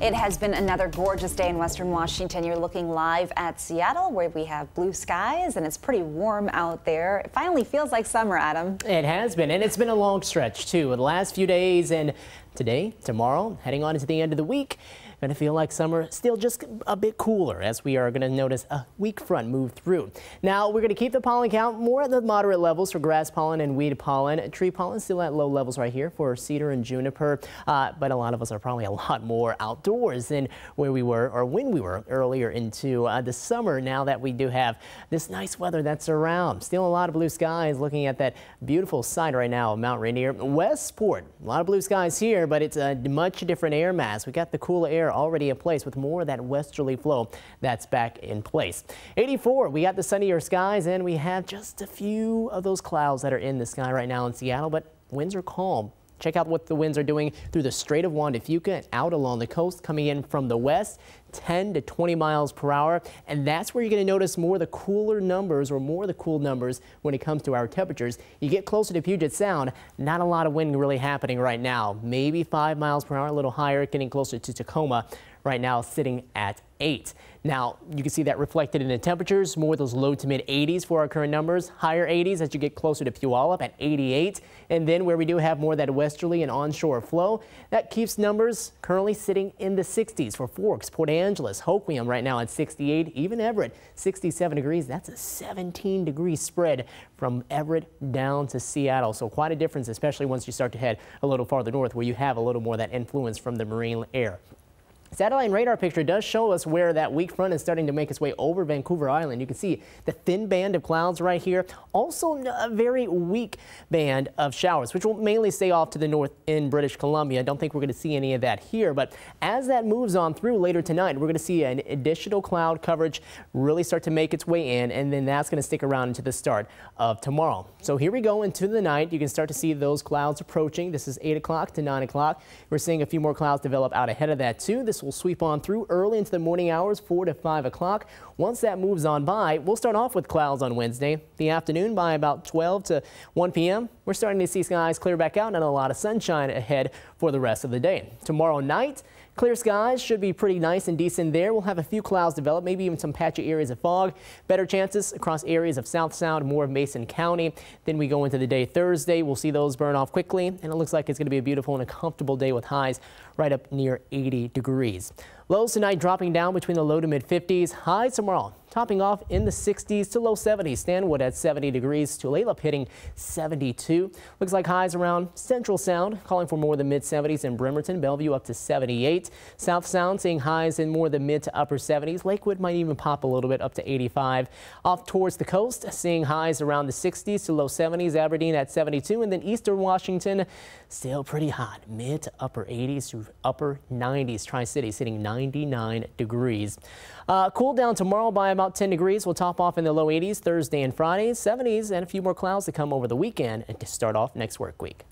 It has been another gorgeous day in Western Washington. You're looking live at Seattle where we have blue skies and it's pretty warm out there. It finally feels like summer, Adam. It has been, and it's been a long stretch too. The last few days and today, tomorrow, heading on into the end of the week. Going to feel like summer, still just a bit cooler as we are going to notice a weak front move through. Now, we're going to keep the pollen count more at the moderate levels for grass pollen and weed pollen. Tree pollen still at low levels right here for cedar and juniper, uh, but a lot of us are probably a lot more outdoors than where we were or when we were earlier into uh, the summer now that we do have this nice weather that's around. Still a lot of blue skies looking at that beautiful sight right now of Mount Rainier. Westport, a lot of blue skies here, but it's a much different air mass. We got the cooler air already in place with more of that westerly flow that's back in place. 84, we got the sunnier skies and we have just a few of those clouds that are in the sky right now in Seattle, but winds are calm. Check out what the winds are doing through the Strait of Juan de Fuca and out along the coast coming in from the west, 10 to 20 miles per hour. And that's where you're going to notice more of the cooler numbers or more of the cool numbers when it comes to our temperatures. You get closer to Puget Sound, not a lot of wind really happening right now. Maybe 5 miles per hour, a little higher, getting closer to Tacoma right now sitting at 8. Now, you can see that reflected in the temperatures, more those low to mid 80s for our current numbers, higher 80s as you get closer to Puyallup at 88. And then where we do have more that westerly and onshore flow, that keeps numbers currently sitting in the 60s for Forks, Port Angeles, Hoquiam right now at 68, even Everett 67 degrees. That's a 17 degree spread from Everett down to Seattle. So quite a difference, especially once you start to head a little farther north where you have a little more that influence from the marine air. Satellite radar picture does show us where that weak front is starting to make its way over Vancouver Island. You can see the thin band of clouds right here. Also a very weak band of showers, which will mainly stay off to the north in British Columbia. I don't think we're going to see any of that here, but as that moves on through later tonight, we're going to see an additional cloud coverage really start to make its way in, and then that's going to stick around into the start of tomorrow. So here we go into the night. You can start to see those clouds approaching. This is 8 o'clock to 9 o'clock. We're seeing a few more clouds develop out ahead of that too. This will sweep on through early into the morning hours, 4 to 5 o'clock. Once that moves on by, we'll start off with clouds on Wednesday. The afternoon by about 12 to 1 p.m., we're starting to see skies clear back out and a lot of sunshine ahead for the rest of the day. Tomorrow night, Clear skies should be pretty nice and decent there. We'll have a few clouds develop, maybe even some patchy areas of fog. Better chances across areas of South Sound, more of Mason County. Then we go into the day Thursday. We'll see those burn off quickly, and it looks like it's going to be a beautiful and a comfortable day with highs right up near 80 degrees. Lows tonight dropping down between the low to mid 50s. Highs tomorrow topping off in the 60s to low 70s. Stanwood at 70 degrees. Tulalip hitting 72. Looks like highs around Central Sound calling for more than mid 70s in Bremerton. Bellevue up to 78. South Sound seeing highs in more than mid to upper 70s. Lakewood might even pop a little bit up to 85. Off towards the coast seeing highs around the 60s to low 70s. Aberdeen at 72 and then Eastern Washington still pretty hot. Mid to upper 80s to upper 90s. Tri-City sitting 99 degrees. Uh, cool down tomorrow by about 10 degrees. We'll top off in the low 80s Thursday and Friday, 70s, and a few more clouds to come over the weekend and to start off next work week.